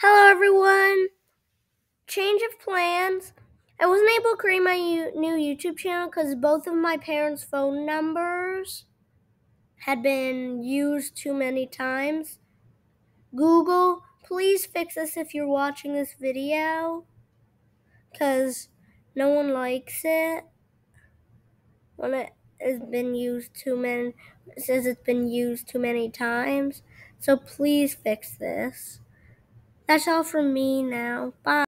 Hello, everyone. Change of plans. I wasn't able to create my new YouTube channel because both of my parents' phone numbers had been used too many times. Google, please fix this if you're watching this video because no one likes it when it has been used too many it says it's been used too many times. So please fix this. That's all from me now. Bye.